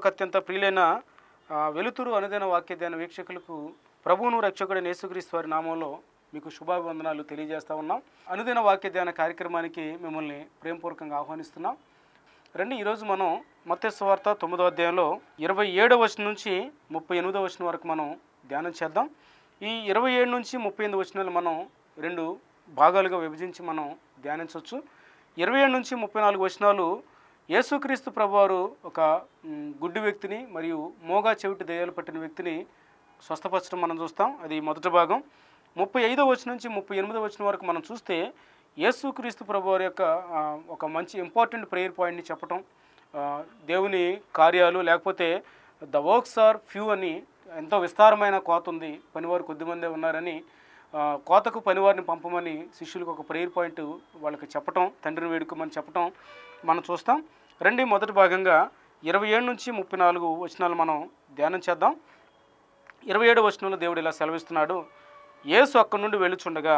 ప్రభువుకు అత్యంత ప్రియులైన వెలుతురు అనుదైన వాక్యదైన వీక్షకులకు ప్రభువును రక్షకుడైన యేసుక్రీస్తు వారి నామంలో మీకు శుభాభివందనాలు తెలియజేస్తా ఉన్నాం. అనుదిన వాక్యధ్యాన కార్యక్రమానికి మిమ్మల్ని ప్రేమపూర్వకంగా ఆహ్వానిస్తున్నాం. రండి ఈరోజు మనం మత్స్య వార్త తొమ్మిదో అధ్యాయంలో ఇరవై ఏడవ వచనం నుంచి ముప్పై ఎనిమిదవ వచనం వరకు మనం ధ్యానం చేద్దాం. ఈ ఇరవై ఏడు నుంచి ముప్పై ఎనిమిది వచనాలు మనం రెండు భాగాలుగా విభజించి మనం ధ్యానించవచ్చు. ఇరవై ఏడు నుంచి ముప్పై నాలుగు వచనాలు యేసుక్రీస్తు ప్రభువారు ఒక గుడ్డు గుడ్డి వ్యక్తిని మరియు మోగా చెవిటి దయ్యాలు పట్టిన వ్యక్తిని స్వస్థపరచడం మనం చూస్తాం. అది మొదటి భాగం. ముప్పై ఐదో వచ్చిన నుంచి ముప్పై ఎనిమిదో వచ్చిన వరకు మనం చూస్తే యేసుక్రీస్తు ప్రభువారి యొక్క ఒక మంచి ఇంపార్టెంట్ ప్రేయర్ పాయింట్ని చెప్పటం దేవుని కార్యాలు లేకపోతే ద వర్క్స్ ఆర్ ఫ్యూ అని ఎంతో విస్తారమైన కోత ఉంది. పనివారు కొద్దిమందే ఉన్నారని కోతకు పనివారిని పంపమని శిష్యులకు ఒక ప్రేయర్ పాయింట్ వాళ్ళకి చెప్పటం తండ్రిని వేడుకోమని చెప్పటం మనం చూస్తాం. రండి మొదటి భాగంగా ఇరవై ఏడు నుంచి ముప్పై నాలుగు వచనాలు మనం ధ్యానం చేద్దాం. ఇరవై ఏడు వచనంలో దేవుడు ఇలా సెలవిస్తున్నాడు యేసు అక్కడి నుండి వెళ్ళుచుండగా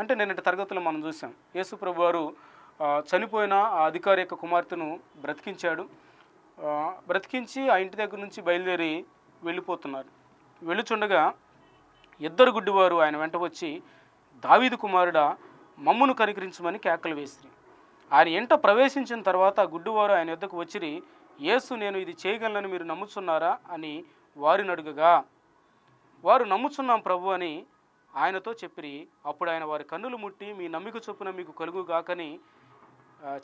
అంటే నిన్నటి తరగతిలో మనం చూసాం. యేసు ప్రభు వారు చనిపోయిన ఆ అధికారి యొక్క కుమార్తెను బ్రతికించాడు. బ్రతికించి ఆ ఇంటి దగ్గర నుంచి బయలుదేరి వెళ్ళిపోతున్నారు. వెళ్ళుచుండగా ఇద్దరు గుడ్డివారు ఆయన వెంట వచ్చి దావీదు కుమారుడ మమ్మును కనికరించమని కేకలు వేసింది ఆయన ఇంట ప్రవేశించిన తర్వాత గుడ్డువారు ఆయన యొద్దకు వచ్చిరి యేసు నేను ఇది చేయగలనని మీరు నమ్ముచున్నారా? అని వారిని అడుగగా. వారు నమ్ముచున్నాం ప్రభు అని ఆయనతో చెప్పిరి. అప్పుడు ఆయన వారి కన్నులు ముట్టి మీ నమ్మిక చొప్పున మీకు కలుగు గాకని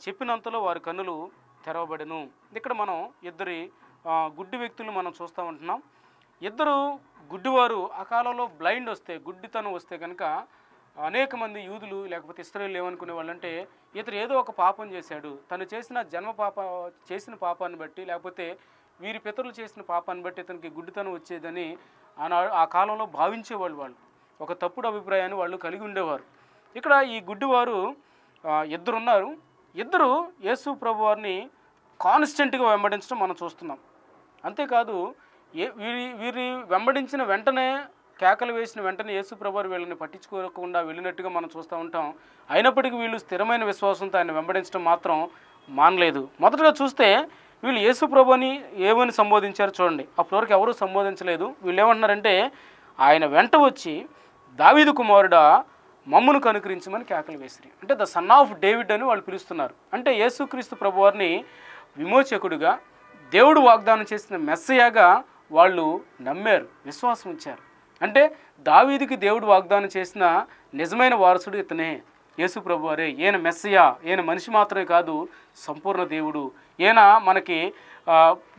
చెప్పినంతలో వారి కన్నులు తెరవబడెను. ఇక్కడ మనం ఇద్దరి గుడ్డి వ్యక్తులు మనం చూస్తూ ఉంటున్నాం. ఇద్దరు గుడ్డివారు ఆ కాలంలో బ్లైండ్ వస్తే గుడ్డితనం వస్తే కనుక అనేక మంది యూదులు లేకపోతే ఇస్రాయేల్ ఏమనుకునే వాళ్ళంటే ఇతడు ఏదో ఒక పాపం చేశాడు. తను చేసిన జన్మ పాప చేసిన పాపాన్ని బట్టి లేకపోతే వీరి పితరులు చేసిన పాపాన్ని బట్టి ఇతనికి గుడ్డితనం వచ్చేదని ఆనా ఆ కాలంలో భావించేవాళ్ళు వాళ్ళు. ఒక తప్పుడు అభిప్రాయాన్ని వాళ్ళు కలిగి ఉండేవారు. ఇక్కడ ఈ గుడ్డివారు ఇద్దరున్నారు. ఇద్దరు ఉన్నారు ఇద్దరు యేసు ప్రభు వారిని కాన్స్టెంట్గా వెంబడించడం మనం చూస్తున్నాం. అంతేకాదు ఏ వీరి వీరి వెంబడించిన వెంటనే కేకలు వేసిన వెంటనే యేసు ప్రభువారు వీళ్ళని పట్టించుకోకుండా వెళ్ళినట్టుగా మనం చూస్తూ ఉంటాం. అయినప్పటికీ వీళ్ళు స్థిరమైన విశ్వాసంతో ఆయన వెంబడించడం మాత్రం మానలేదు. మొదటగా చూస్తే వీళ్ళు యేసు ప్రభుని ఏమని సంబోధించారు చూడండి. అప్పటివరకు ఎవరూ సంబోధించలేదు. వీళ్ళు ఏమంటున్నారంటే ఆయన వెంట వచ్చి దావీదు కుమారుడా మమ్మును కనుకరించమని కేకలు వేసిరి. అంటే ద సన్ ఆఫ్ డేవిడ్ అని వాళ్ళు పిలుస్తున్నారు. అంటే యేసుక్రీస్తు ప్రభువారిని విమోచకుడిగా దేవుడు వాగ్దానం చేసిన మెస్సయాగా వాళ్ళు నమ్మారు విశ్వాసం ఉంచారు. అంటే దావీదికి దేవుడు వాగ్దానం చేసిన నిజమైన వారసుడు ఇతనే. యేసు అరే ఈయన మెస్సయా ఈయన మనిషి మాత్రమే కాదు సంపూర్ణ దేవుడు. ఈయన మనకి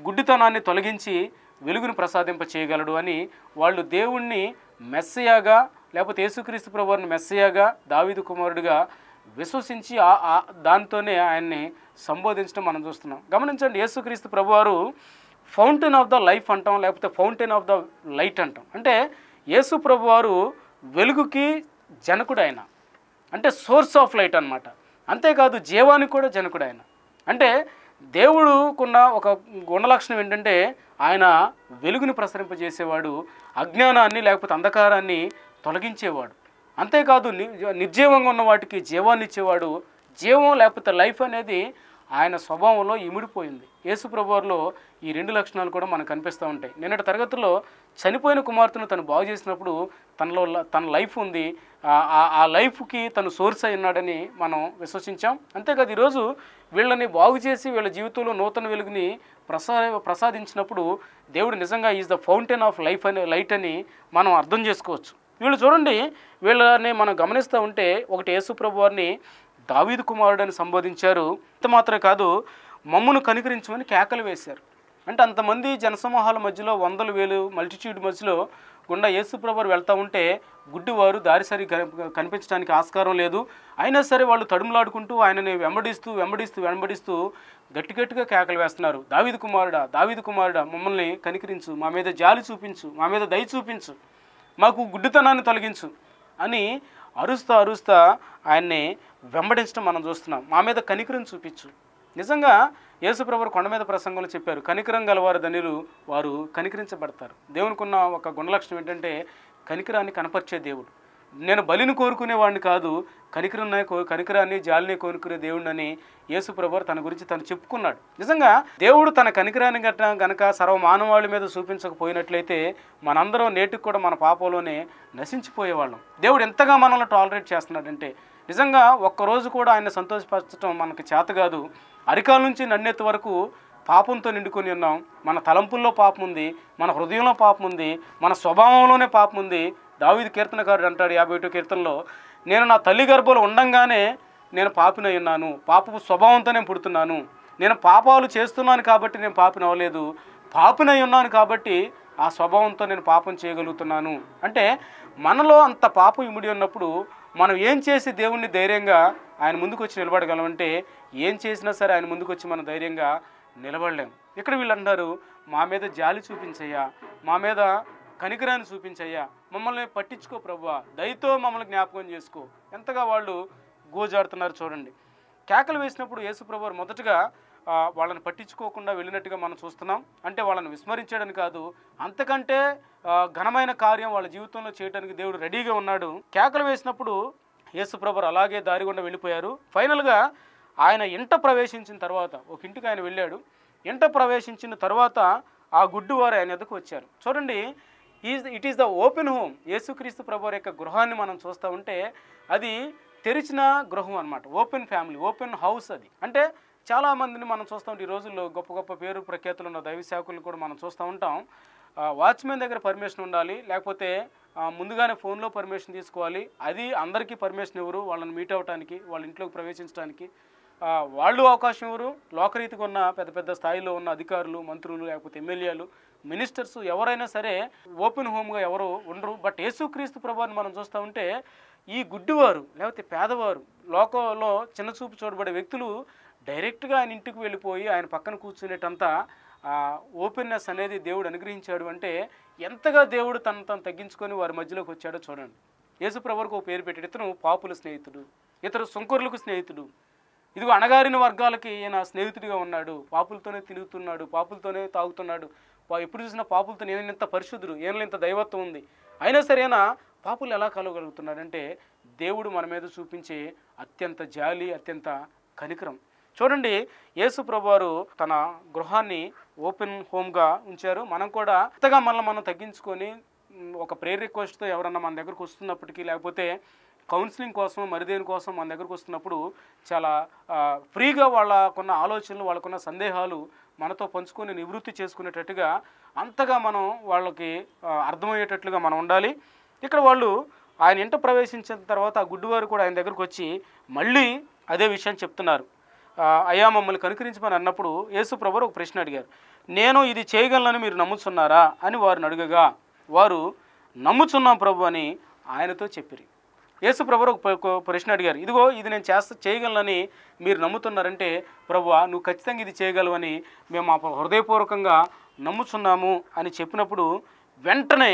గుడ్డితనాన్ని తొలగించి వెలుగును ప్రసాదింప చేయగలడు అని వాళ్ళు దేవుణ్ణి మెస్సయాగా లేకపోతే యేసుక్రీస్తు ప్రభువారిని మెస్సయాగా దావీదు కుమారుడిగా విశ్వసించి దానితోనే దాంతోనే ఆయన్ని సంబోధించడం మనం చూస్తున్నాం. గమనించండి యేసుక్రీస్తు ప్రభువారు ఫౌంటైన్ ఆఫ్ ద లైఫ్ అంటాం లేకపోతే ఫౌంటైన్ ఆఫ్ ద లైట్ అంటాం. అంటే యేసు ప్రభువారు వెలుగుకి జనకుడు ఆయన అంటే సోర్స్ ఆఫ్ లైట్ అన్నమాట. అంతేకాదు జీవానికి కూడా జనకుడు ఆయన అంటే దేవుడుకున్న ఒక గుణలక్షణం ఏంటంటే ఆయన వెలుగుని ప్రసరింపజేసేవాడు అజ్ఞానాన్ని లేకపోతే అంధకారాన్ని తొలగించేవాడు. అంతేకాదు ని- నిర్జీవంగా ఉన్న వాటికి జీవాన్ని ఇచ్చేవాడు జీవం లేకపోతే లైఫ్ అనేది ఆయన స్వభావంలో ఇమిడిపోయింది. యేసుప్రభువారిలో ఈ రెండు లక్షణాలు కూడా మనకు కనిపిస్తూ ఉంటాయి. నిన్నటి తరగతిలో చనిపోయిన కుమార్తెను తను బాగు చేసినప్పుడు తనలో తన లైఫ్ ఉంది. ఆ- ఆ- లైఫ్కి తను సోర్స్ అయి ఉన్నాడని మనం విశ్వసించాం. అంతేకాదు ఈరోజు వీళ్ళని బాగు చేసి వీళ్ళ జీవితంలో నూతన వెలుగుని ప్రసా ప్రసాదించినప్పుడు దేవుడు నిజంగా is the fountain of life అని లైట్ అని మనం అర్థం చేసుకోవచ్చు. వీళ్ళు చూడండి వీళ్ళని మనం గమనిస్తూ ఉంటే ఒకటి యేసుప్రభు వారిని దావీదు కుమారుడని సంబోధించారు. ఇంత మాత్రమే కాదు మమ్మను కనికరించమని కేకలు వేశారు. అంటే అంతమంది జనసమూహాల మధ్యలో వందల వేలు మల్టిట్యూడ్ మధ్యలో గుండా యేసుప్రభు వెళ్తూ ఉంటే గుడ్డివారు దారి సరి కనిపించడానికి ఆస్కారం లేదు. అయినా సరే వాళ్ళు తడుములాడుకుంటూ ఆయనని వెంబడిస్తూ వెంబడిస్తూ వెంబడిస్తూ గట్టి గట్టిగా కేకలు వేస్తున్నారు. దావీదు కుమారుడా దావీదు కుమారుడా మమ్మల్ని కనికరించు మా మీద జాలి చూపించు మా మీద దయ చూపించు మాకు గుడ్డితనాన్ని తొలగించు అని అరుస్తా అరుస్తా ఆయన్ని వెంబడించడం మనం చూస్తున్నాం. మా మీద కనికరం చూపించు. నిజంగా యేసుప్రభు కొండ మీద ప్రసంగంలో చెప్పారు కనికరం గలవారు ధనిలు వారు కనికరించబడతారు. దేవునికి ఉన్న ఒక గుణలక్షణం ఏంటంటే కనికరాన్ని కనపరిచే దేవుడు. నేను బలిని కోరుకునేవాడిని కాదు కనికరాన్ని కో కనికరాన్ని జాలిని కోరుకునే దేవుడిని యేసు ప్రభు తన గురించి తను చెప్పుకున్నాడు. నిజంగా దేవుడు తన కనికరాన్ని గట్ట గనక సర్వ మానవాళి మీద చూపించకపోయినట్లయితే మనందరం నేటికి కూడా మన పాపంలోనే నశించిపోయేవాళ్ళం. దేవుడు ఎంతగా మనల్ని టాలరేట్ చేస్తున్నాడంటే నిజంగా ఒక్కరోజు కూడా ఆయన సంతోషపరచడం మనకి చేత కాదు. అరికాల నుంచి నన్నెత్తి వరకు పాపంతో నిండుకొని ఉన్నాం. మన తలంపుల్లో పాపం ఉంది మన హృదయంలో పాపం ఉంది మన స్వభావంలోనే పాపం ఉంది దావీదు కీర్తనకారుడు అంటాడు యాభై ఒకటో కీర్తనలో నేను నా తల్లి గర్భంలో ఉండంగానే నేను పాపినై ఉన్నాను. పాపపు స్వభావంతో నేను పుడుతున్నాను. నేను పాపాలు చేస్తున్నాను కాబట్టి నేను పాపిన అవ్వలేదు. పాపినై ఉన్నాను కాబట్టి ఆ స్వభావంతో నేను పాపం చేయగలుగుతున్నాను. అంటే మనలో అంత పాపం ఇమిడి ఉన్నప్పుడు మనం ఏం చేసి దేవుణ్ణి ధైర్యంగా ఆయన ముందుకు వచ్చి నిలబడగలమంటే ఏం చేసినా సరే ఆయన ముందుకు వచ్చి మనం ధైర్యంగా నిలబడలేం. ఇక్కడ వీళ్ళు అంటారు మా మీద జాలి చూపించయ్యా. మా మీద కనికరాన్ని చూపించయ్యా. మమ్మల్ని పట్టించుకో ప్రభువా. దయతో మమ్మల్ని జ్ఞాపకం చేసుకో. ఎంతగా వాళ్ళు గోజాడుతున్నారు చూడండి. కేకలు వేసినప్పుడు యేసుప్రభు మొదటగా వాళ్ళని పట్టించుకోకుండా వెళ్ళినట్టుగా మనం చూస్తున్నాం. అంటే వాళ్ళని విస్మరించడం కాదు. అంతకంటే ఘనమైన కార్యం వాళ్ళ జీవితంలో చేయడానికి దేవుడు రెడీగా ఉన్నాడు. కేకలు వేసినప్పుడు యేసుప్రభర్ అలాగే దారి గుండా వెళ్ళిపోయారు. ఫైనల్గా ఆయన ఇంట ప్రవేశించిన తర్వాత ఒక ఇంటికి ఆయన వెళ్ళాడు. ఇంట ప్రవేశించిన తర్వాత ఆ గుడ్డు వారు ఆయన ఎదుకు వచ్చారు. చూడండి is it is the open home. Yesukristu ప్రభు యొక్క గృహాన్ని మనం చూస్తూ ఉంటే అది తెరిచిన గృహం అనమాట ఓపెన్ ఫ్యామిలీ ఓపెన్ హౌస్ అది. అంటే చాలా మందిని మనం చూస్తూ ఉంటాం ఈ రోజుల్లో గొప్ప గొప్ప పేరు ప్రఖ్యాతులు ఉన్న దైవ సేవకులను కూడా మనం చూస్తూ ఉంటాం. వాచ్మెన్ దగ్గర పర్మిషన్ ఉండాలి లేకపోతే ముందుగానే ఫోన్లో పర్మిషన్ తీసుకోవాలి. అది అందరికీ పర్మిషన్ ఇవ్వరు వాళ్ళని మీట్ అవ్వటానికి వాళ్ళ ఇంట్లోకి ప్రవేశించడానికి వాళ్ళు అవకాశం ఇవ్వరు లోకరీతిగా ఉన్న పెద్ద పెద్ద స్థాయిలో ఉన్న అధికారులు మంత్రులు లేకపోతే ఎమ్మెల్యేలు మినిస్టర్స్ ఎవరైనా సరే ఓపెన్ హోమ్గా ఎవరు ఉండరు. బట్ యేసుక్రీస్తు ప్రభాని మనం చూస్తూ ఉంటే ఈ గుడ్డివారు లేకపోతే పేదవారు లోకంలో చిన్న చూపు చూడబడే వ్యక్తులు డైరెక్ట్గా ఆయన ఇంటికి వెళ్ళిపోయి ఆయన పక్కన కూర్చునేటంతా ఓపెన్నెస్ అనేది దేవుడు అనుగ్రహించాడు అంటే ఎంతగా దేవుడు తను తను తగ్గించుకొని వారి మధ్యలోకి వచ్చాడో చూడండి. యేసుప్రభుకు ఒక పేరు పెట్టాడు. ఇతను పాపుల స్నేహితుడు ఇతరు సుంకరులకు స్నేహితుడు. ఇదిగో అణగారిన వర్గాలకి ఈయన స్నేహితుడిగా ఉన్నాడు. పాపులతోనే తిరుగుతున్నాడు పాపులతోనే తాగుతున్నాడు. ఎప్పుడు చూసినా పాపులతో నేను ఇంత పరిశుద్ధుడు ఏం ఇంత దైవత్వం ఉంది. అయినా సరేనా పాపులు ఎలా కలవగలుగుతున్నారంటే దేవుడు మన మీద చూపించే అత్యంత జాలి అత్యంత కనికరం. చూడండి యేసు ప్రభువారు తన గృహాన్ని ఓపెన్ హోమ్గా ఉంచారు. మనం కూడా అంతగా మనల్ని మనం తగ్గించుకొని ఒక ప్రేయర్ రిక్వెస్ట్తో ఎవరన్నా మన దగ్గరకు వస్తున్నప్పటికీ లేకపోతే కౌన్సిలింగ్ కోసం మరిదేని కోసం మన దగ్గరకు వస్తున్నప్పుడు చాలా ఫ్రీగా వాళ్ళకున్న ఆలోచనలు వాళ్ళకున్న సందేహాలు మనతో పంచుకొని నివృత్తి చేసుకునేటట్టుగా అంతగా మనం వాళ్ళకి అర్థమయ్యేటట్లుగా మనం ఉండాలి. ఇక్కడ వాళ్ళు ఆయన ఇంట ప్రవేశించిన తర్వాత ఆ గుడ్డివారు కూడా ఆయన దగ్గరకు వచ్చి మళ్ళీ అదే విషయం చెప్తున్నారు. అయ్యా మమ్మల్ని కనుకరించమని అన్నప్పుడు యేసు ప్రభు ఒక ప్రశ్న అడిగారు. నేను ఇది చేయగలనని మీరు నమ్ముతున్నారా? అని వారిని అడుగగా వారు నమ్ముచున్నాం ప్రభు అని ఆయనతో చెప్పిరి. యేసు ప్రభు ఒక ప్రశ్న అడిగారు. ఇదిగో ఇది నేను చేస్తా చేయగలనని మీరు నమ్ముతున్నారంటే ప్రభు నువ్వు ఖచ్చితంగా ఇది చేయగలవని మేము మా హృదయపూర్వకంగా నమ్ముచున్నాము అని చెప్పినప్పుడు వెంటనే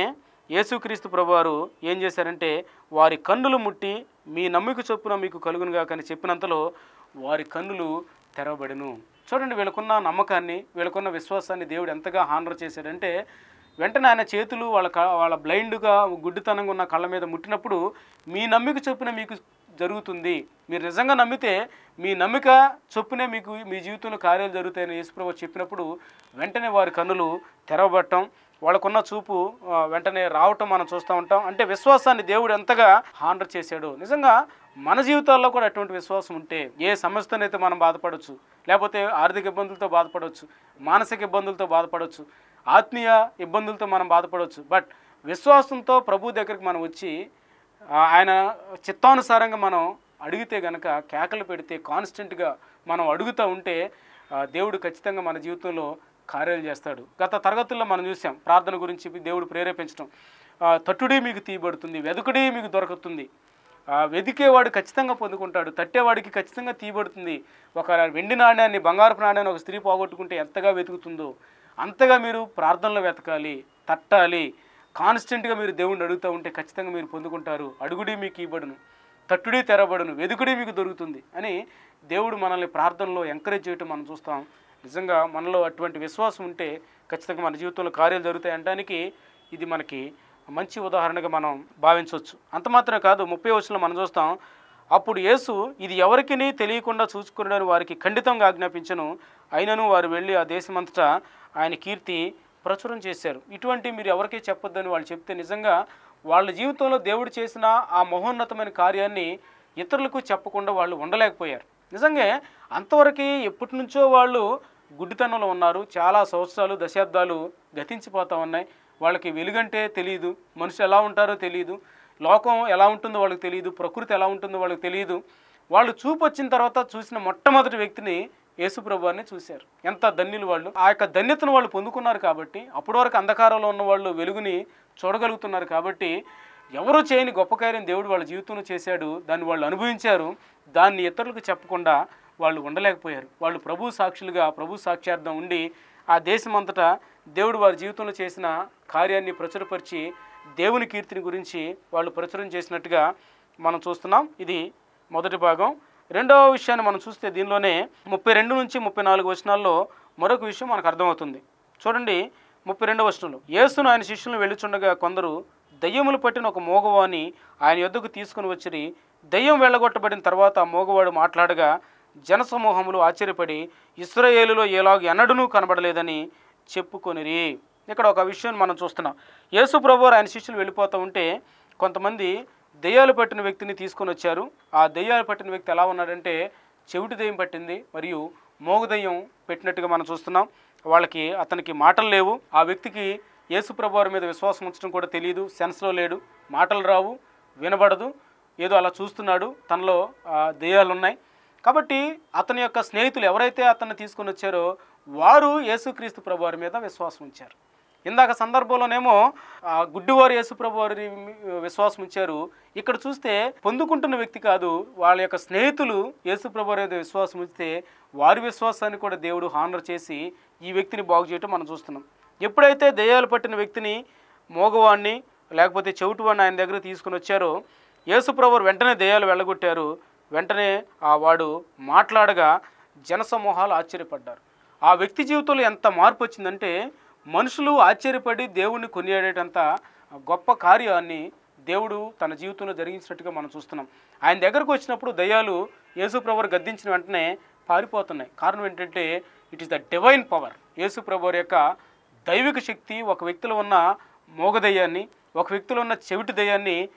యేసుక్రీస్తు ప్రభువారు ఏం చేశారంటే వారి కన్నులు ముట్టి మీ నమ్మిక చొప్పున మీకు కలుగునుగా కానీ చెప్పినంతలో వారి కన్నులు తెరవబడెను. చూడండి వీళ్ళకున్న నమ్మకాన్ని వీళ్ళకున్న విశ్వాసాన్ని దేవుడు ఎంతగా హానర్ చేశాడంటే వెంటనే ఆయన చేతులు వాళ్ళ క వాళ్ళ బ్లైండ్గా గుడ్డితనంగా ఉన్న కళ్ళ మీద ముట్టినప్పుడు మీ నమ్మిక చొప్పున మీకు జరుగుతుంది. మీరు నిజంగా నమ్మితే మీ నమ్మిక చొప్పునే మీకు మీ జీవితంలో కార్యాలు జరుగుతాయని యేసుప్రభు చెప్పినప్పుడు వెంటనే వారి కన్నులు తెరవబట్టం వాళ్ళకున్న చూపు వెంటనే రావటం మనం చూస్తూ ఉంటాం. అంటే విశ్వాసాన్ని దేవుడు ఎంతగా హాండర్ చేశాడు. నిజంగా మన జీవితాల్లో కూడా అటువంటి విశ్వాసం ఉంటే ఏ సమస్యతోనైతే మనం బాధపడవచ్చు లేకపోతే ఆర్థిక ఇబ్బందులతో బాధపడవచ్చు మానసిక ఇబ్బందులతో బాధపడవచ్చు ఆత్మీయ ఇబ్బందులతో మనం బాధపడవచ్చు. బట్ విశ్వాసంతో ప్రభు దగ్గరికి మనం వచ్చి ఆయన చిత్తానుసారంగా మనం అడిగితే గనక కేకలు పెడితే కాన్స్టెంట్గా మనం అడుగుతూ ఉంటే దేవుడు ఖచ్చితంగా మన జీవితంలో కార్యాలు చేస్తాడు. గత తరగతుల్లో మనం చూసాం ప్రార్థన గురించి దేవుడు ప్రేరేపించడం. తట్టుడే మీకు తీయబడుతుంది వెదుకుడే మీకు దొరుకుతుంది. వెదికేవాడు ఖచ్చితంగా పొందుకుంటాడు తట్టేవాడికి ఖచ్చితంగా తీయబడుతుంది. ఒక వెండి నాణ్యాన్ని బంగారపు నాణ్యాన్ని ఒక స్త్రీ పోగొట్టుకుంటే ఎంతగా వెతుకుతుందో అంతగా మీరు ప్రార్థనలో వెతకాలి తట్టాలి కాన్స్టెంట్గా మీరు దేవుణ్ణి అడుగుతూ ఉంటే ఖచ్చితంగా మీరు పొందుకుంటారు. అడుగుడి మీకు ఇవ్వబడును తట్టుడి తెరబడును వెదుకుడి మీకు దొరుకుతుంది అని దేవుడు మనల్ని ప్రార్థనలో ఎంకరేజ్ చేయటం మనం చూస్తాం. నిజంగా మనలో అటువంటి విశ్వాసం ఉంటే ఖచ్చితంగా మన జీవితంలో కార్యాలు జరుగుతాయి అనడానికి ఇది మనకి మంచి ఉదాహరణగా మనం భావించవచ్చు. అంత మాత్రమే కాదు ముప్పై వచ్చిన మనం చూస్తాం అప్పుడు యేసు ఇది ఎవరికిని తెలియకుండా చూసుకున్నాడని వారికి ఖండితంగా ఆజ్ఞాపించను అయినను వారు వెళ్ళి ఆ దేశమంతటా ఆయన కీర్తి ప్రచురం చేశారు. ఇటువంటి మీరు ఎవరికీ చెప్పొద్దని వాళ్ళు చెప్తే నిజంగా వాళ్ళ జీవితంలో దేవుడు చేసిన ఆ మహోన్నతమైన కార్యాన్ని ఇతరులకు చెప్పకుండా వాళ్ళు ఉండలేకపోయారు. నిజంగా అంతవరకు ఎప్పటి నుంచో వాళ్ళు గుడ్డితనంలో ఉన్నారు. చాలా సంవత్సరాలు దశాబ్దాలు గతించిపోతూ ఉన్నాయి. వాళ్ళకి వెలుగంటే తెలియదు మనుషులు ఎలా ఉంటారో తెలియదు లోకం ఎలా ఉంటుందో వాళ్ళకి తెలియదు ప్రకృతి ఎలా ఉంటుందో వాళ్ళకి తెలియదు వాళ్ళు చూపు వచ్చిన తర్వాత చూసిన మొట్టమొదటి వ్యక్తిని యేసుప్రభువాన్ని చూశారు. ఎంత ధన్యులు వాళ్ళు. ఆ యొక్క ధన్యతను వాళ్ళు పొందుకున్నారు కాబట్టి అప్పటి వరకు అంధకారంలో ఉన్న వాళ్ళు వెలుగుని చూడగలుగుతున్నారు కాబట్టి ఎవరు చేయని గొప్ప కార్యం దేవుడు వాళ్ళ జీవితంలో చేశాడు దాన్ని వాళ్ళు అనుభవించారు. దాన్ని ఇతరులకు చెప్పకుండా వాళ్ళు ఉండలేకపోయారు. వాళ్ళు ప్రభు సాక్షులుగా ప్రభు సాక్షార్థం ఉండి ఆ దేశమంతటా దేవుడు వారి జీవితంలో చేసిన కార్యాన్ని ప్రచురపరిచి దేవుని కీర్తిని గురించి వాళ్ళు ప్రచురం చేసినట్టుగా మనం చూస్తున్నాం. ఇది మొదటి భాగం. రెండవ విషయాన్ని మనం చూస్తే దీనిలోనే ముప్పై రెండు నుంచి ముప్పై నాలుగు వచనాల్లో మరొక విషయం మనకు అర్థమవుతుంది. చూడండి ముప్పై రెండవ వచనంలో యేసును ఆయన శిష్యులను వెళ్ళుచుండగా కొందరు దయ్యములు పట్టిన ఒక మోగవాని ఆయన యొద్దకు తీసుకుని వచ్చిరి. దయ్యం వెళ్ళగొట్టబడిన తర్వాత ఆ మోగవాడు మాట్లాడగా జనసమూహములు ఆశ్చర్యపడి ఇస్రాయేలులో ఎలాగ ఎన్నడనూ కనబడలేదని చెప్పుకొనిరి. ఇక్కడ ఒక విషయం మనం చూస్తున్నాం. యేసు ప్రభు ఆయన శిష్యులు వెళ్ళిపోతూ ఉంటే కొంతమంది దెయ్యాలు పట్టిన వ్యక్తిని తీసుకొని వచ్చారు. ఆ దెయ్యాలు పట్టిన వ్యక్తి ఎలా ఉన్నాడంటే చెవిటి దెయ్యం పట్టింది మరియు మోగ దెయ్యం పెట్టినట్టుగా మనం చూస్తున్నాం. వాళ్ళకి అతనికి మాటలు లేవు. ఆ వ్యక్తికి యేసు వారి మీద విశ్వాసం ఉంచడం కూడా తెలియదు. సెన్స్లో లేడు. మాటలు రావు. వినబడదు. ఏదో అలా చూస్తున్నాడు. తనలో ఆ, దెయ్యాలు ఉన్నాయి కాబట్టి అతని యొక్క స్నేహితులు ఎవరైతే అతన్ని తీసుకొని వచ్చారో వారు యేసుక్రీస్తు ప్రభు వారి మీద విశ్వాసం ఉంచారు. ఇందాక సందర్భంలోనేమో గుడ్డివారు యేసుప్రభు వారి విశ్వాసం ఉంచారు ఇక్కడ చూస్తే పొందుకుంటున్న వ్యక్తి కాదు వాళ్ళ యొక్క స్నేహితులు యేసుప్రభు వారి విశ్వాసం ఉంచితే వారి విశ్వాసాన్ని కూడా దేవుడు హానర్ చేసి ఈ వ్యక్తిని బాగు చేయటం మనం చూస్తున్నాం. ఎప్పుడైతే దెయ్యాలు పట్టిన వ్యక్తిని మోగవాణ్ణి లేకపోతే చెవిటివాడిని ఆయన దగ్గర తీసుకుని వచ్చారో యేసుప్రభు వెంటనే దెయ్యాలు వెళ్ళగొట్టారు. వెంటనే ఆ వాడు మాట్లాడగా జనసమూహాలు ఆశ్చర్యపడ్డారు. ఆ వ్యక్తి జీవితంలో ఎంత మార్పు వచ్చిందంటే మనుషులు ఆశ్చర్యపడి దేవుణ్ణి కొనియాడేటంత గొప్ప కార్యాన్ని దేవుడు తన జీవితంలో జరిగించినట్టుగా మనం చూస్తున్నాం. ఆయన దగ్గరకు వచ్చినప్పుడు దయ్యాలు యేసుప్రభువారు గద్దించిన వెంటనే పారిపోతున్నాయి. కారణం ఏంటంటే it is the divine power యేసుప్రభువారి యొక్క దైవిక శక్తి ఒక వ్యక్తిలో ఉన్న మోగదయ్యాన్ని ఒక వ్యక్తిలో ఉన్న చెవిటి దయ్యాన్ని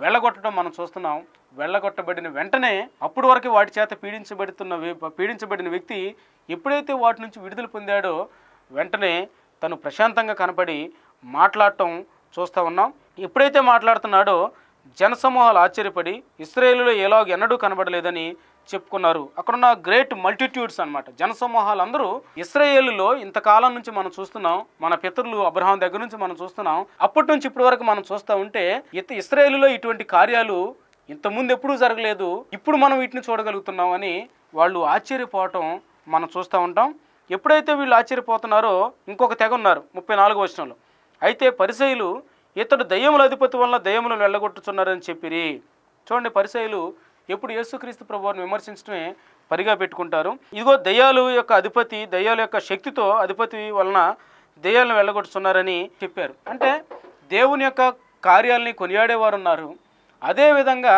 వెళ్ళగొట్టడం మనం చూస్తున్నాం. వెళ్ళగొట్టబడిన వెంటనే అప్పటి వరకు వాటి చేత పీడించబడుతున్న పీడించబడిన వ్యక్తి ఎప్పుడైతే వాటి నుంచి విడుదల పొందాడో వెంటనే తను ప్రశాంతంగా కనపడి మాట్లాడటం చూస్తూ ఉన్నాం. ఎప్పుడైతే మాట్లాడుతున్నాడో జనసమూహాలు ఆశ్చర్యపడి ఇస్రాయేలులో ఎలాగ ఎన్నడూ కనబడలేదని చెప్పుకున్నారు. అక్కడున్న గ్రేట్ మల్టిట్యూడ్స్ అన్నమాట. జనసమూహాలు అందరూ ఇస్రాయేలులో ఇంతకాలం నుంచి మనం చూస్తున్నాం. మన పితరులు అబ్రహాం దగ్గర నుంచి మనం చూస్తున్నాం. అప్పటి నుంచి ఇప్పటి వరకు మనం చూస్తూ ఉంటే ఇత ఇస్రాయేలులో ఇటువంటి కార్యాలు ఇంతకుముందు ఎప్పుడూ జరగలేదు. ఇప్పుడు మనం వీటిని చూడగలుగుతున్నాం అని వాళ్ళు ఆశ్చర్యపోవటం మనం చూస్తూ ఉంటాం. ఎప్పుడైతే వీళ్ళు ఆశ్చర్యపోతున్నారో ఇంకొక తెగ ఉన్నారు ముప్పై నాలుగు వచనంలో. అయితే పరిసయులు ఇతడు దయ్యముల అధిపతి వల్ల దయ్యములను వెళ్ళగొట్టుచున్నారని చెప్పిరి. చూడండి పరిసయులు ఎప్పుడు యేసుక్రీస్తు ప్రభువారిని విమర్శించడమే పరిగా పెట్టుకుంటారు. ఇదిగో దయ్యాలు యొక్క అధిపతి దయ్యాల యొక్క శక్తితో అధిపతి వలన దయ్యాలను వెళ్ళగొట్టుచున్నారని చెప్పారు. అంటే దేవుని యొక్క కార్యాలని కొనియాడేవారు ఉన్నారు అదేవిధంగా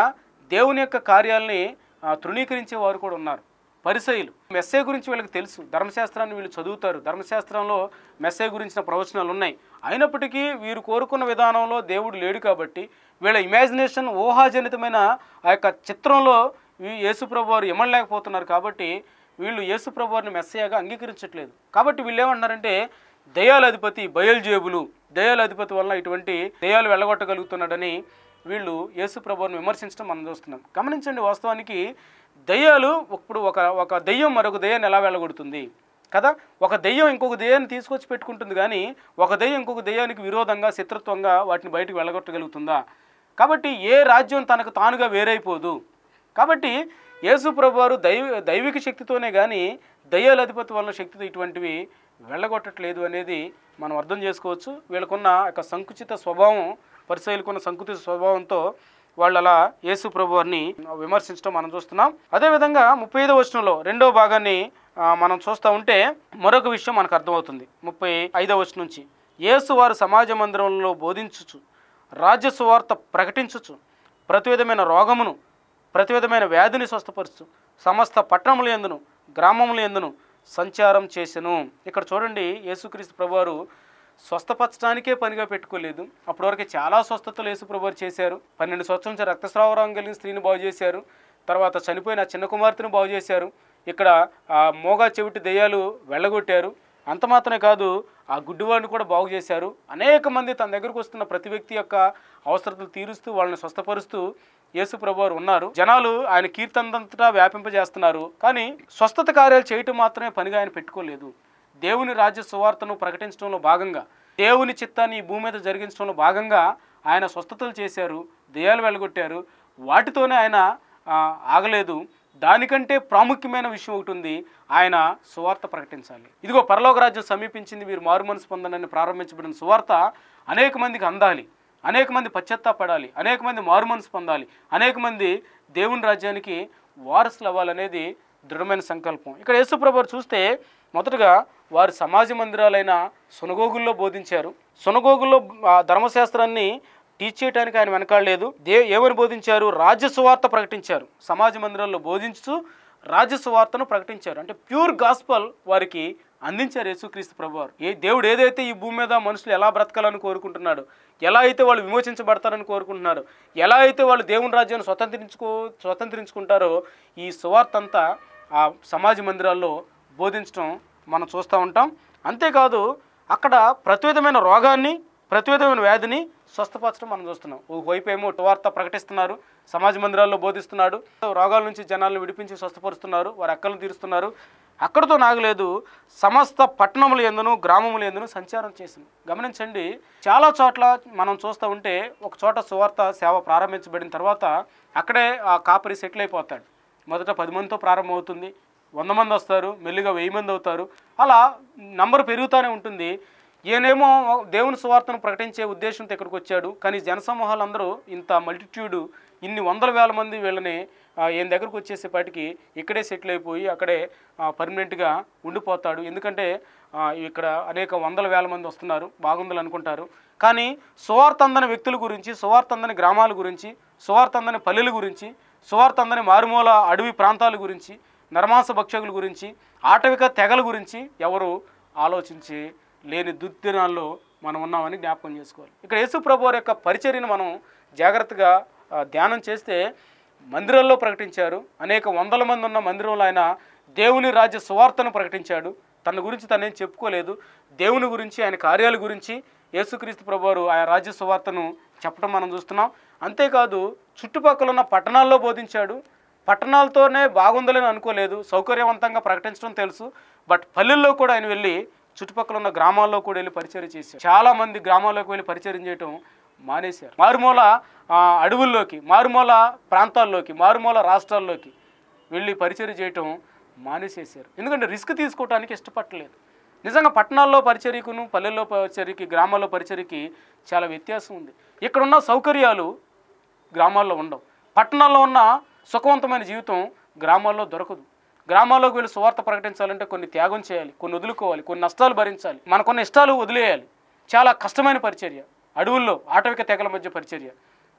దేవుని యొక్క కార్యాలని తృణీకరించేవారు తృణీకరించే వారు కూడా ఉన్నారు. పరిసయులు. మెస్సే గురించి వీళ్ళకి తెలుసు. ధర్మశాస్త్రాన్ని వీళ్ళు చదువుతారు. ధర్మశాస్త్రంలో మెస్సే గురించిన ప్రవచనాలు ఉన్నాయి. అయినప్పటికీ వీరు కోరుకున్న విధానంలో దేవుడు లేడు కాబట్టి వీళ్ళ ఇమాజినేషన్ ఊహాజనితమైన ఆ యొక్క చిత్రంలో యేసుప్రభు వారు ఇమ్మలేకపోతున్నారు కాబట్టి వీళ్ళు యేసుప్రభు వారిని మెస్సయ్యగా అంగీకరించట్లేదు. కాబట్టి వీళ్ళు ఏమంటున్నారంటే దయాలధిపతి బయల్జేబులు దయాలధిపతి వల్ల ఇటువంటి దయాలు వెళ్ళగొట్టగలుగుతున్నాడని వీళ్ళు యేసుప్రభుని విమర్శించడం మనం చూస్తున్నాం. గమనించండి వాస్తవానికి దయ్యాలు ఇప్పుడు ఒక ఒక దెయ్యం మరొక దెయ్యాన్ని ఎలా వెళ్ళగొడుతుంది? కదా? ఒక దెయ్యం ఇంకొక దెయ్యాన్ని తీసుకొచ్చి పెట్టుకుంటుంది కానీ ఒక దెయ్యం ఇంకొక దెయ్యానికి విరోధంగా శత్రుత్వంగా వాటిని బయటకు వెళ్ళగొట్టగలుగుతుందా? కాబట్టి ఏ రాజ్యం తనకు తానుగా వేరైపోదు. కాబట్టి యేసు ప్రభువారు దైవ దైవిక శక్తితోనే కానీ దయ్యాల అధిపతి వలన శక్తితో ఇటువంటివి వెళ్ళగొట్టట్లేదు అనేది మనం అర్థం చేసుకోవచ్చు. వీళ్ళకున్న యొక్క సంకుచిత స్వభావం పరిశైలుకున్న సంకుచిత స్వభావంతో వాళ్ళు అలా యేసు ప్రభువారిని విమర్శించడం మనం చూస్తున్నాం. అదేవిధంగా ముప్పై ఐదో వచనంలో రెండో భాగాన్ని మనం చూస్తూ ఉంటే మరొక విషయం మనకు అర్థమవుతుంది. ముప్పై ఐదో వచనం నుంచి యేసు వారు సమాజ మందిరంలో బోధించుచు రాజ్య సువార్త ప్రకటించుచు ప్రతి విధమైన రోగమును ప్రతి విధమైన వ్యాధిని స్వస్థపరుచు సమస్త పట్టణముల ఎందును గ్రామముల ఎందును సంచారం చేసెను. ఇక్కడ చూడండి యేసుక్రీస్తు ప్రభువారు స్వస్థపరచడానికే పనిగా పెట్టుకోలేదు. అప్పటివరకు చాలా స్వస్థతలు యేసుప్రభువారు చేశారు. పన్నెండు సంవత్సరం నుంచి రక్తస్రావం కలిగిన స్త్రీని బాగు చేశారు. తర్వాత చనిపోయిన చిన్న కుమార్తెను బాగు చేశారు. ఇక్కడ ఆ మోగా చెవిటి దెయ్యాలు వెళ్ళగొట్టారు. అంత మాత్రమే కాదు ఆ గుడ్డివాడిని కూడా బాగు చేశారు. అనేక మంది తన దగ్గరకు వస్తున్న ప్రతి వ్యక్తి యొక్క అవసరతలు తీరుస్తూ వాళ్ళని స్వస్థపరుస్తూ యేసు ప్రభువారు ఉన్నారు. జనాలు ఆయన కీర్తనంతటా వ్యాపింపజేస్తున్నారు. కానీ స్వస్థత కార్యాలు చేయటం మాత్రమే పనిగా ఆయన పెట్టుకోలేదు. దేవుని రాజ్య సువార్తను ప్రకటించడంలో భాగంగా దేవుని చిత్తాన్ని ఈ భూమి మీద జరిగించడంలో భాగంగా ఆయన స్వస్థతలు చేశారు దెయ్యాలు వెళ్ళగొట్టారు వాటితోనే ఆయన ఆగలేదు. దానికంటే ప్రాముఖ్యమైన విషయం ఒకటి ఉంది ఆయన సువార్త ప్రకటించాలి. ఇదిగో పరలోక రాజ్యం సమీపించింది మీరు మారుమనసు పొందనని ప్రారంభించబడిన సువార్త అనేక మందికి అందాలి అనేక మంది పశ్చత్తాపడాలి అనేక మంది మారుమనసు పొందాలి అనేక మంది దేవుని రాజ్యానికి వారసులు అవ్వాలనేది దృఢమైన సంకల్పం. ఇక్కడ యేసుప్రభు చూస్తే మొదటగా వారు సమాజ మందిరాలైన సునగోగుల్లో బోధించారు. సునగోగుల్లో ఆ ధర్మశాస్త్రాన్ని టీచ్ చేయడానికి ఆయన వెనకాడలేదు దే ఏమని బోధించారు? రాజ్యసువార్త ప్రకటించారు. సమాజ మందిరాల్లో బోధించుతూ రాజ్యసువార్తను ప్రకటించారు. అంటే ప్యూర్ గాస్పల్ వారికి అందించారు యేసుక్రీస్తు ప్రభువారు. ఏ దేవుడు ఏదైతే ఈ భూమి మీద మనుషులు ఎలా బ్రతకాలని కోరుకుంటున్నాడు ఎలా అయితే వాళ్ళు విమోచించబడతారని కోరుకుంటున్నారు ఎలా అయితే వాళ్ళు దేవుని రాజ్యాన్ని స్వతంత్రించుకో స్వతంత్రించుకుంటారో ఈ సువార్త అంతా ఆ సమాజ మందిరాల్లో బోధించడం మనం చూస్తూ ఉంటాం. అంతేకాదు అక్కడ ప్రతి విధమైన రోగాన్ని ప్రతి విధమైన వ్యాధిని స్వస్థపరచడం మనం చూస్తున్నాం. ఒకవైపు ఏమో వార్త ప్రకటిస్తున్నారు సమాజ మందిరాల్లో బోధిస్తున్నాడు రోగాల నుంచి జనాలను విడిపించి స్వస్థపరుస్తున్నారు వారి అక్కలను తీరుస్తున్నారు. అక్కడితో నాగలేదు సమస్త పట్టణములు ఎందును గ్రామములు ఎందును సంచారం చేసింది. గమనించండి చాలా చోట్ల మనం చూస్తూ ఉంటే ఒక చోట సువార్త సేవ ప్రారంభించబడిన తర్వాత అక్కడే ఆ కాపరి సెటిల్ అయిపోతాడు. మొదట పది మందితో ప్రారంభమవుతుంది వంద మంది వస్తారు మెల్లిగా వెయ్యి మంది అవుతారు. అలా నంబర్ పెరుగుతూనే ఉంటుంది. ఈయనేమో దేవుని సువార్తను ప్రకటించే ఉద్దేశంతో ఇక్కడికి వచ్చాడు. కానీ జనసమూహాలందరూ ఇంత మల్టిట్యూడ్ ఇన్ని వందల వేల మంది వీళ్ళని ఈయన దగ్గరకు వచ్చేసేపాటికి ఇక్కడే సెటిల్ అయిపోయి అక్కడే పర్మనెంట్గా ఉండిపోతాడు. ఎందుకంటే ఇక్కడ అనేక వందల వేల మంది వస్తున్నారు బాగుందని అనుకుంటారు. కానీ సువార్త అందని వ్యక్తుల గురించి సువార్త అందని గ్రామాల గురించి సువార్త అందని పల్లెల గురించి సువార్త అందని మారుమూల అడవి ప్రాంతాల గురించి నరమాంస భక్షకుల గురించి ఆటవిక తెగల గురించి ఎవరు ఆలోచించి లేని దుర్దినాల్లో మనం ఉన్నామని జ్ఞాపకం చేసుకోవాలి. ఇక్కడ యేసు ప్రభు వారి యొక్క పరిచర్యను మనం జాగ్రత్తగా ధ్యానం చేస్తే మందిరాల్లో ప్రకటించారు. అనేక వందల మంది ఉన్న మందిరంలో ఆయన దేవుని రాజ్య సువార్తను ప్రకటించాడు. తన గురించి తనేం చెప్పుకోలేదు. దేవుని గురించి ఆయన కార్యాల గురించి యేసుక్రీస్తు ప్రభువారు ఆయన రాజ్య సువార్తను చెప్పడం మనం చూస్తున్నాం. అంతేకాదు చుట్టుపక్కల ఉన్న పట్టణాల్లో బోధించాడు. పట్టణాలతోనే బాగుందని అనుకోలేదు సౌకర్యవంతంగా ప్రకటించడం తెలుసు. బట్ పల్లెల్లో కూడా ఆయన వెళ్ళి చుట్టుపక్కల ఉన్న గ్రామాల్లో కూడా వెళ్ళి పరిచయం చేశారు. చాలా మంది గ్రామాల్లోకి వెళ్ళి పరిచయం చేయటం మానేశారు. మారుమూల అడవుల్లోకి మారుమూల ప్రాంతాల్లోకి మారుమూల రాష్ట్రాల్లోకి వెళ్ళి పరిచయం చేయటం మానేసేసారు ఎందుకంటే రిస్క్ తీసుకోవడానికి ఇష్టపడలేదు. నిజంగా పట్టణాల్లో పరిచర్యకును పల్లెల్లో పరిచర్యకి గ్రామాల్లో పరిచర్యకి చాలా వ్యత్యాసం ఉంది. ఇక్కడున్న సౌకర్యాలు గ్రామాల్లో ఉండవు. పట్టణాల్లో ఉన్న సుఖవంతమైన జీవితం గ్రామాల్లో దొరకదు. గ్రామాల్లోకి వెళ్ళి సువార్త ప్రకటించాలంటే కొన్ని త్యాగం చేయాలి కొన్ని వదులుకోవాలి కొన్ని నష్టాలు భరించాలి. మనకున్న ఇష్టాలు వదిలేయాలి. చాలా కష్టమైన పరిచర్య. అడవుల్లో ఆటవిక తెగల మధ్య పరిచర్య.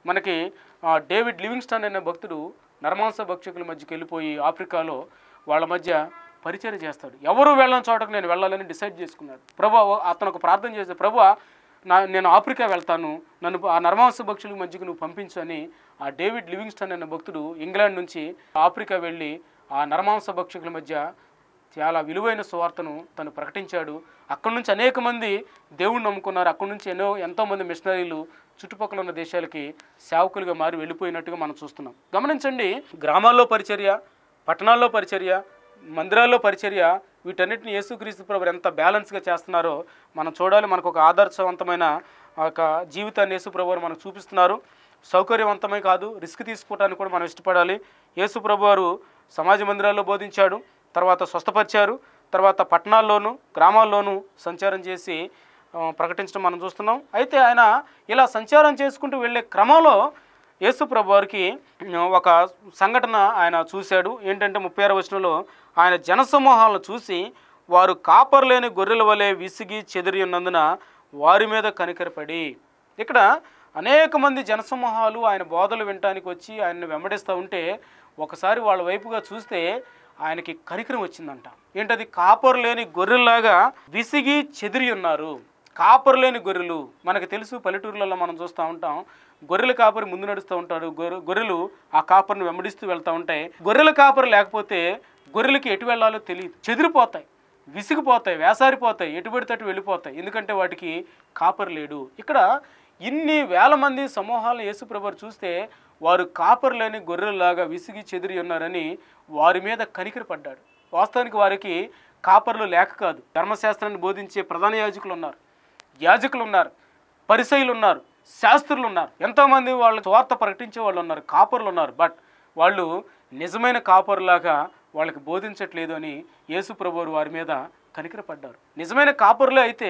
మనకి డేవిడ్ లివింగ్స్టన్ అనే భక్తుడు నర్మాంస భక్షకుల మధ్యకి వెళ్ళిపోయి ఆఫ్రికాలో వాళ్ళ మధ్య పరిచయం చేస్తాడు. ఎవరు వెళ్ళని చోటకు నేను వెళ్ళాలని డిసైడ్ చేసుకున్నాడు. ప్రభు అతను ఒక ప్రార్థన చేస్తే ప్రభు నా నేను ఆఫ్రికా వెళ్తాను నన్ను ఆ నర్మాంస భక్షులకు మధ్యకి నువ్వు పంపించు అని ఆ డేవిడ్ లివింగ్స్టన్ అనే భక్తుడు ఇంగ్లాండ్ నుంచి ఆఫ్రికా వెళ్ళి ఆ నర్మాంస భక్షకుల మధ్య చాలా విలువైన సువార్తను తను ప్రకటించాడు. అక్కడి నుంచి అనేక మంది దేవుణ్ణి నమ్ముకున్నారు. అక్కడి నుంచి ఎన్నో ఎంతోమంది మిషనరీలు చుట్టుపక్కల ఉన్న దేశాలకి సేవకులుగా మారి వెళ్ళిపోయినట్టుగా మనం చూస్తున్నాం. గమనించండి గ్రామాల్లో పరిచర్య పట్టణాల్లో పరిచర్య మందిరాల్లో పరిచర్య వీటన్నిటిని యేసుక్రీస్తు ప్రభు ఎంత బ్యాలెన్స్గా చేస్తున్నారో మనం చూడాలి. మనకు ఒక ఆదర్శవంతమైన ఒక జీవితాన్ని యేసు ప్రభు వారు మనకు చూపిస్తున్నారు. సౌకర్యవంతమే కాదు రిస్క్ తీసుకోవడానికి కూడా మనం ఇష్టపడాలి. యేసు ప్రభు వారు సమాజ మందిరాల్లో బోధించాడు తర్వాత స్వస్థపరిచారు తర్వాత పట్టణాల్లోనూ గ్రామాల్లోనూ సంచారం చేసి ప్రకటించడం మనం చూస్తున్నాం. అయితే ఆయన ఇలా సంచారం చేసుకుంటూ వెళ్ళే క్రమంలో యేసు ప్రభువారికి ఒక సంఘటన ఆయన చూశాడు. ఏంటంటే ముప్పై ఆరు వచనంలో ఆయన జనసమూహాలను చూసి వారు కాపర్లేని గొర్రెల వలె విసిగి చెదిరి ఉన్నందున వారి మీద కనికరపడి. ఇక్కడ అనేక మంది జనసమూహాలు ఆయన బోధలు వినటానికి వచ్చి ఆయన్ని వెంబడిస్తూ ఉంటే ఒకసారి వాళ్ళ వైపుగా చూస్తే ఆయనకి కనికరం వచ్చిందంట. ఏంటది? కాపర్ లేని గొర్రెల్లాగా విసిగి చెదిరి ఉన్నారు. కాపరు లేని గొర్రెలు మనకు తెలుసు పల్లెటూర్లలో మనం చూస్తూ ఉంటాం. గొర్రెల కాపరి ముందు నడుస్తూ ఉంటాడు. గొర్రె గొర్రెలు ఆ కాపరిని వెంబడిస్తూ వెళ్తూ ఉంటాయి. గొర్రెల కాపరి లేకపోతే గొర్రెలకి ఎటు వెళ్ళాలో తెలియదు. చెదిరిపోతాయి విసిగిపోతాయి వేసారిపోతాయి ఎటు అటు వెళ్ళిపోతాయి. ఎందుకంటే వాటికి కాపరు లేడు. ఇక్కడ ఇన్ని వేల మంది సమూహాలను యేసుప్రభు చూస్తే వారు కాపరు లేని గొర్రెల్లాగా విసిగి చెదిరి ఉన్నారని వారి మీద కనికరపడ్డాడు వాస్తవానికి వారికి కాపర్లు లేక కాదు. ధర్మశాస్త్రాన్ని బోధించే ప్రధాన యాజకులు ఉన్నారు. యాజకులు ఉన్నారు పరిసయులు ఉన్నారు శాస్త్రులు ఉన్నారు ఎంతోమంది వాళ్ళ స్వార్థ ప్రకటించే వాళ్ళు ఉన్నారు కాపర్లు ఉన్నారు. బట్ వాళ్ళు నిజమైన కాపరులాగా వాళ్ళకి బోధించట్లేదు అని యేసు ప్రభువారు వారి మీద కనికరపడ్డారు. నిజమైన కాపరులే అయితే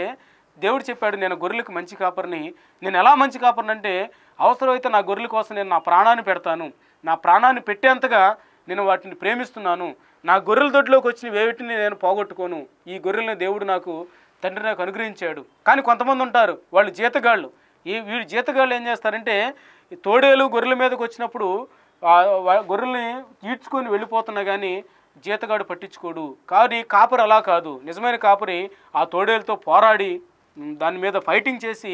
దేవుడు చెప్పాడు నేను గొర్రెలకు మంచి కాపరిని. నేను ఎలా మంచి కాపరిని అంటే అవసరమైతే నా గొర్రెల కోసం నేను నా ప్రాణాన్ని పెడతాను. నా ప్రాణాన్ని పెట్టేంతగా నేను వాటిని ప్రేమిస్తున్నాను. నా గొర్రెల దొడ్లోకి వచ్చిన వేటిని నేను పోగొట్టుకోను. ఈ గొర్రెలను దేవుడు నాకు తండ్రి నాకు అనుగ్రహించాడు. కానీ కొంతమంది ఉంటారు వాళ్ళు జీతగాళ్ళు. ఈ వీడు జీతగాళ్ళు ఏం చేస్తారంటే తోడేలు గొర్రెల మీదకి వచ్చినప్పుడు గొర్రెల్ని ఈడ్చుకొని వెళ్ళిపోతున్నా కానీ జీతగాడు పట్టించుకోడు. కానీ కాపరి అలా కాదు. నిజమైన కాపరి ఆ తోడేలతో పోరాడి దాని మీద ఫైటింగ్ చేసి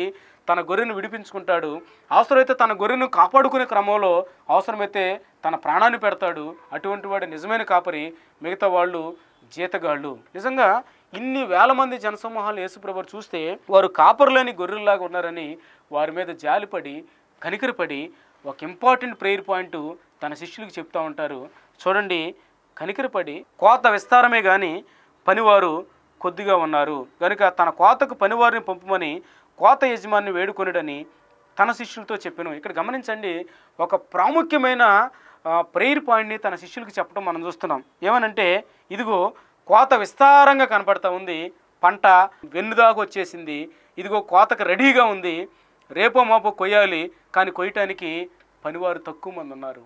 తన గొర్రెను విడిపించుకుంటాడు. అవసరమైతే తన గొర్రెను కాపాడుకునే క్రమంలో అవసరమైతే తన ప్రాణాన్ని పెడతాడు. అటువంటి వాడు నిజమైన కాపరి మిగతా వాళ్ళు జీతగాళ్ళు. నిజంగా ఇన్ని వేల మంది జనసమూహాలు యేసుప్రభు చూస్తే వారు కాపర్లేని గొర్రెల్లాగా ఉన్నారని వారి మీద జాలిపడి కనికరపడి ఒక ఇంపార్టెంట్ ప్రేయర్ పాయింట్ తన శిష్యులకు చెప్తూ ఉంటారు. చూడండి కనికరపడి కోత విస్తారమే కానీ పనివారు కొద్దిగా ఉన్నారు. కనుక తన కోతకు పనివారిని పంపమని కోత యజమాని వేడుకొనిడని తన శిష్యులతో చెప్పాను. ఇక్కడ గమనించండి ఒక ప్రాముఖ్యమైన ప్రేయర్ పాయింట్ని తన శిష్యులకు చెప్పడం మనం చూస్తున్నాం. ఏమనంటే ఇదిగో కోత విస్తారంగా కనపడతా ఉంది. పంట వెన్నుదాకు వచ్చేసింది. ఇదిగో కోతకు రెడీగా ఉంది. రేపో మాపో కొయ్యాలి. కానీ కొయ్యటానికి పనివారు తక్కువ మంది ఉన్నారు.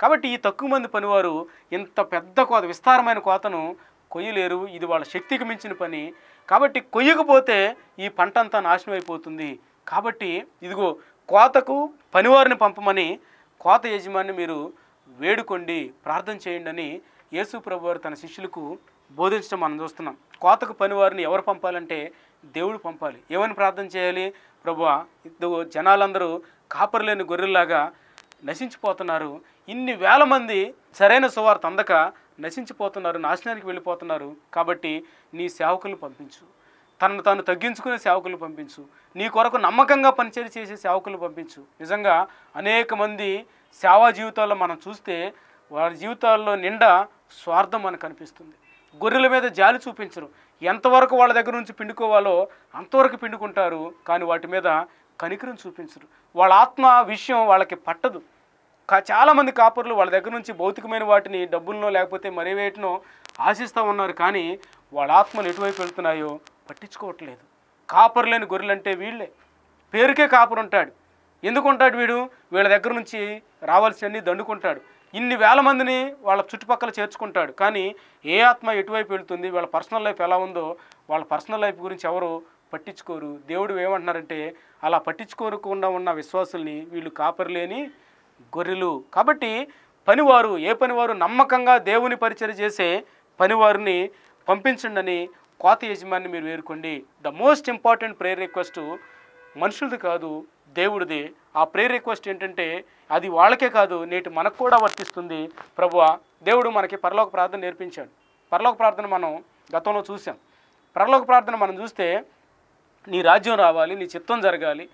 కాబట్టి ఈ తక్కువ మంది పనివారు ఇంత పెద్ద కోత విస్తారమైన కోతను కొయ్యలేరు. ఇది వాళ్ళ శక్తికి మించిన పని. కాబట్టి కొయ్యకపోతే ఈ పంట అంతా నాశనం అయిపోతుంది. కాబట్టి ఇదిగో కోతకు పనివారిని పంపమని కోత యజమాని మీరు వేడుకోండి ప్రార్థన చేయండి అని యేసు ప్రభు వారు తన శిష్యులకు బోధించడం మనం చూస్తున్నాం. కోతకు పనివారిని ఎవరు పంపాలంటే దేవుడు పంపాలి. ఏమని ప్రార్థన చేయాలి? ప్రభువా ఇదిగో జనాలందరూ కాపరలేని గొర్రెల్లాగా నశించిపోతున్నారు. ఇన్ని వేల మంది సరైన సువార్త అందక నశించిపోతున్నారు నాశనానికి వెళ్ళిపోతున్నారు. కాబట్టి నీ సేవకులను పంపించు. తనను తాను తగ్గించుకునే సేవకులు పంపించు. నీ కొరకు నమ్మకంగా పనిచేసి చేసే సేవకులు పంపించు. నిజంగా అనేక మంది సేవా జీవితాల్లో మనం చూస్తే వారి జీవితాల్లో నిండా స్వార్థం మనకు కనిపిస్తుంది గొర్రెల మీద జాలి చూపించరు. ఎంతవరకు వాళ్ళ దగ్గర నుంచి పిండుకోవాలో అంతవరకు పిండుకుంటారు కానీ వాటి మీద కనికరం చూపించరు. వాళ్ళ ఆత్మ విషయం వాళ్ళకి పట్టదు. కా- చాలామంది కాపర్లు వాళ్ళ దగ్గర నుంచి భౌతికమైన వాటిని డబ్బులనో లేకపోతే మరే వేటినో ఆశిస్తూ ఉన్నారు కానీ వాళ్ళ ఆత్మలు ఎటువైపు వెళ్తున్నాయో పట్టించుకోవట్లేదు. కాపర్ లేని గొర్రెలంటే వీళ్ళే. పేరుకే కాపరు ఉంటాడు. ఎందుకుంటాడు వీడు? వీళ్ళ దగ్గర నుంచి రావాల్సినన్ని దండుకుంటాడు. ఇన్ని వేల మందిని వాళ్ళ చుట్టుపక్కల చేర్చుకుంటాడు. కానీ ఏ ఆత్మ ఎటువైపు వెళుతుంది? వాళ్ళ పర్సనల్ లైఫ్ ఎలా ఉందో వాళ్ళ పర్సనల్ లైఫ్ గురించి ఎవరు పట్టించుకోరు. దేవుడు ఏమంటున్నారంటే అలా పట్టించుకోకుండా ఉన్న విశ్వాసుల్ని వీళ్ళు కాపరిలేని గొర్రెలు. కాబట్టి పనివారు ఏ పనివారు నమ్మకంగా దేవుని పరిచయం చేసే పనివారిని పంపించండి అని కోత యజమాని మీరు వేరుకోండి. The most important prayer request మనుషులది కాదు దేవుడిది. ఆ ప్రేయర్ రిక్వెస్ట్ ఏంటంటే అది వాళ్ళకే కాదు నేటి మనకు కూడా వర్తిస్తుంది. ప్రభువా దేవుడు మనకి పరలోక ప్రార్థన నేర్పించాడు. పరలోక ప్రార్థన మనం గతంలో చూసాం పరలోక ప్రార్థన మనం చూస్తే నీ రాజ్యం రావాలి నీ చిత్తం జరగాలి.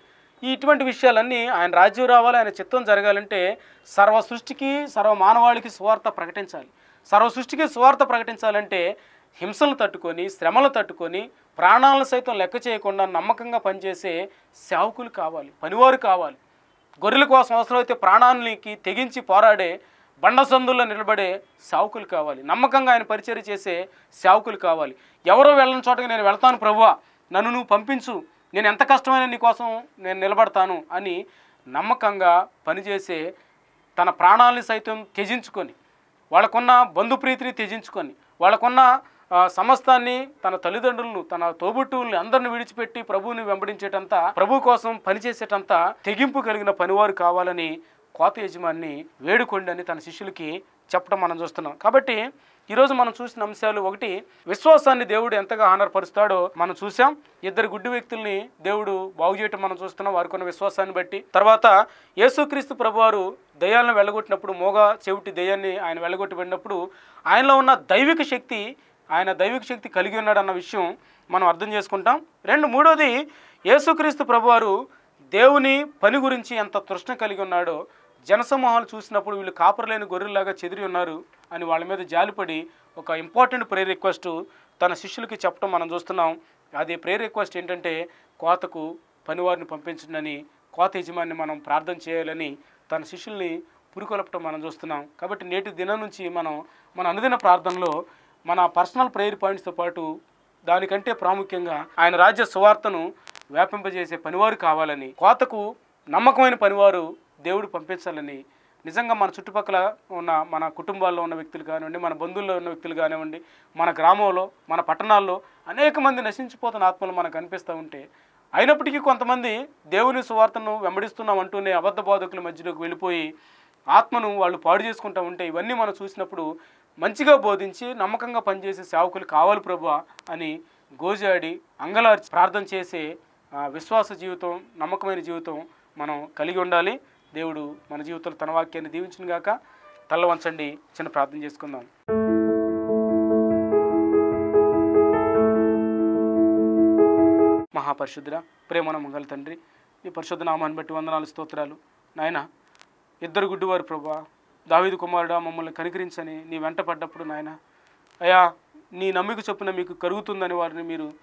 ఈ ఇటువంటి విషయాలన్నీ ఆయన రాజ్యం రావాలి ఆయన చిత్తం జరగాలంటే సర్వ సృష్టికి సర్వ మానవాళికి సువార్త ప్రకటించాలి. సర్వ సృష్టికి సువార్త ప్రకటించాలంటే హింసలు తట్టుకొని శ్రమలు తట్టుకొని ప్రాణాలను సైతం లెక్క చేయకుండా నమ్మకంగా పనిచేసే సేవకులు కావాలి పనివారు కావాలి. గొర్రెల కోసం అవసరమైతే ప్రాణానికి తెగించి పోరాడే బండ సందుల్లో నిలబడే సేవకులు కావాలి. నమ్మకంగా ఆయన పరిచయం చేసే సేవకులు కావాలి. ఎవరో వెళ్ళని చోటకి నేను వెళ్తాను ప్రభువా నన్ను నువ్వు పంపించు నేను ఎంత కష్టమైన నీకోసం నేను నిలబడతాను అని నమ్మకంగా పనిచేసే తన ప్రాణాలని సైతం త్యజించుకొని వాళ్ళకున్న బంధుప్రీతిని త్యజించుకొని వాళ్ళకున్న సమస్తాన్ని తన తల్లిదండ్రులను తన తోబుట్టువుల్ని అందరిని విడిచిపెట్టి ప్రభువుని వెంబడించేటంత ప్రభు కోసం పనిచేసేటంత తెగింపు కలిగిన పనివారు కావాలని కోత యజమాని వేడుకోండి అని తన శిష్యులకి చెప్పడం మనం చూస్తున్నాం. కాబట్టి ఈరోజు మనం చూసిన అంశాలు ఒకటి విశ్వాసాన్ని దేవుడు ఎంతగా ఆనర్పరుస్తాడో మనం చూసాం ఇద్దరు గుడ్డి వ్యక్తుల్ని దేవుడు బాగు చేయటం మనం చూస్తున్నాం వారికి ఉన్న విశ్వాసాన్ని బట్టి. తర్వాత యేసుక్రీస్తు ప్రభువారు దయ్యాలను వెళ్ళగొట్టినప్పుడు మోగ చెవిటి దయ్యాన్ని ఆయన వెళ్ళగొట్టి వెళ్ళినప్పుడు ఆయనలో ఉన్న దైవిక శక్తి ఆయన దైవిక శక్తి కలిగి ఉన్నాడన్న విషయం మనం అర్థం చేసుకుంటాం. రెండు మూడోది యేసుక్రీస్తు ప్రభువారు దేవుని పని గురించి ఎంత తృష్ణ కలిగి ఉన్నాడో జనసమూహాలు చూసినప్పుడు వీళ్ళు కాపరలేని గొర్రెల్లాగా చెదిరి ఉన్నారు అని వాళ్ళ మీద జాలిపడి ఒక ఇంపార్టెంట్ ప్రేయర్ రిక్వెస్ట్ తన శిష్యులకి చెప్పడం మనం చూస్తున్నాం. అది ప్రేయర్ రిక్వెస్ట్ ఏంటంటే కోతకు పనివారిని పంపించండి కోత యజమాని మనం ప్రార్థన చేయాలని తన శిష్యుల్ని పురికొల్పటం మనం చూస్తున్నాం. కాబట్టి నేటి దినం నుంచి మనం మన అనుదిన ప్రార్థనలో మన పర్సనల్ ప్రేయర్ పాయింట్స్తో పాటు దానికంటే ప్రాముఖ్యంగా ఆయన రాజ్య సువార్తను వ్యాపింపజేసే పనివారు కావాలని కోతకు నమ్మకమైన పనివారు దేవుడు పంపించాలని నిజంగా మన చుట్టుపక్కల ఉన్న మన కుటుంబాల్లో ఉన్న వ్యక్తులు కానివ్వండి మన బంధువుల్లో ఉన్న వ్యక్తులు కానివ్వండి మన గ్రామంలో మన పట్టణాల్లో అనేక మంది నశించిపోతున్న ఆత్మలు మనకు కనిపిస్తూ ఉంటే అయినప్పటికీ కొంతమంది దేవుని సువార్తను వెంబడిస్తున్నాం అంటూనే అబద్ధ బోధకుల మధ్యలోకి వెళ్ళిపోయి ఆత్మను వాళ్ళు పాడు చేసుకుంటూ ఉంటే ఇవన్నీ మనం చూసినప్పుడు మంచిగా బోధించి నమ్మకంగా పనిచేసే సేవకులు కావాలి ప్రభు అని గోజాడి అంగలార్చి ప్రార్థన చేసే విశ్వాస జీవితం నమ్మకమైన జీవితం మనం కలిగి ఉండాలి. దేవుడు మన జీవితంలో తన వాక్యాన్ని దీవించిన గాక. తల్ల వంచండి చిన్న ప్రార్థన చేసుకుందాం. మహాపరిశుద్ధుడ ప్రేమన మంగళ తండ్రి ఈ పరిశుద్ధ నామాన్ని బట్టి వందనాలు స్తోత్రాలు. నాయన ఇద్దరు గుడ్డివారు ప్రభా దావీదు కుమారుడా మమ్మల్ని కనికరించని నీ వెంట పడ్డప్పుడు నాయన. అయ్యా నీ నమ్మిక చొప్పున మీకు కరుగుతుందని వారిని మీరు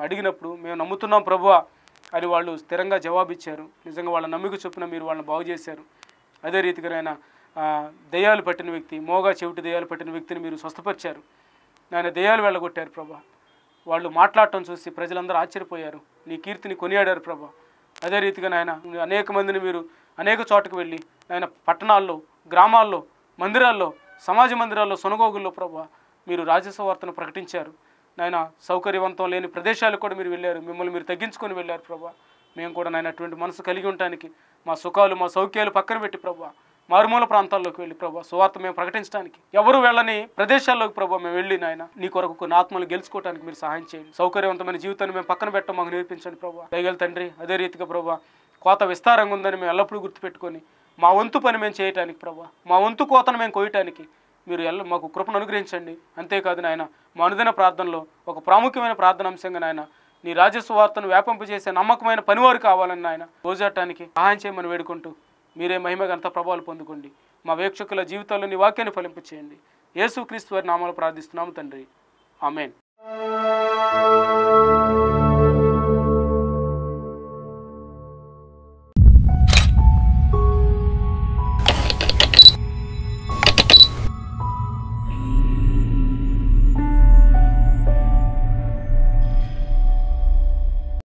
అడిగినప్పుడు మేము నమ్ముతున్నాం ప్రభువా అని వాళ్ళు స్థిరంగా జవాబిచ్చారు. నిజంగా వాళ్ళ నమ్మిక చొప్పున మీరు వాళ్ళని బాగు చేశారు. అదే రీతిగా ఆయన దయ్యాలు పట్టిన వ్యక్తి మోగా చెవిటి దయ్యాలు పట్టిన వ్యక్తిని మీరు స్వస్థపరిచారు. ఆయన దయ్యాలు వెళ్ళగొట్టారు ప్రభా. వాళ్ళు మాట్లాడటం చూసి ప్రజలందరూ ఆశ్చర్యపోయారు. నీ కీర్తిని కొనియాడారు ప్రభా. అదే రీతిగా నాయన అనేక మందిని మీరు అనేక చోటకు వెళ్ళి నాయన పట్టణాల్లో గ్రామాల్లో మందిరాల్లో సమాజ మందిరాల్లో సొనగోగుల్లో ప్రభా మీరు రాజసవార్తను ప్రకటించారు. నాయన సౌకర్యవంతం లేని ప్రదేశాలకు కూడా మీరు వెళ్ళారు. మిమ్మల్ని మీరు తగ్గించుకొని వెళ్ళారు ప్రభా. మేము కూడా నాయన అటువంటి మనసు కలిగి ఉండటానికి మా సుఖాలు మా సౌఖ్యాలు పక్కన పెట్టి ప్రభా మారుమూల ప్రాంతాల్లోకి వెళ్ళి ప్రభా సువార్త మేము ప్రకటించడానికి ఎవరు వెళ్ళని ప్రదేశాల్లోకి ప్రభా మేము వెళ్ళి నాయన నీ కొరకు కొన్ని ఆత్మలు గెలుచుకోవడానికి మీరు సహాయం చేయండి. సౌకర్యవంతమైన జీవితాన్ని మేము పక్కన పెట్టడం మాకు నేర్పించండి ప్రభా. దయగల తండ్రి అదే రీతిగా ప్రభా కోత విస్తారంగా ఉందని మేము ఎల్లప్పుడూ గుర్తుపెట్టుకొని మా వంతు పని మేము చేయటానికి ప్రభా. మా వంతు కోతను మేము కోయటానికి మీరు ఎల్ల మాకు కృపను అనుగ్రహించండి. అంతేకాదు నాయన మా అనుదిన ప్రార్థనలో ఒక ప్రాముఖ్యమైన ప్రార్థన అంశంగా నాయన నీ రాజస్వార్తను వ్యాపింపజేసే నమ్మకమైన పనివారు కావాలని నాయన రోజాటానికి సహాయం చేయమని వేడుకుంటూ మీరే మహిమ గంత ప్రభావాలు పొందుకోండి. మా వీక్షకుల జీవితాల్లో నీ వాక్యాన్ని ఫలింపచేయండి యేసు క్రీస్తు వారి నామాలు ప్రార్థిస్తున్నాము తండ్రి. ఆమెన్.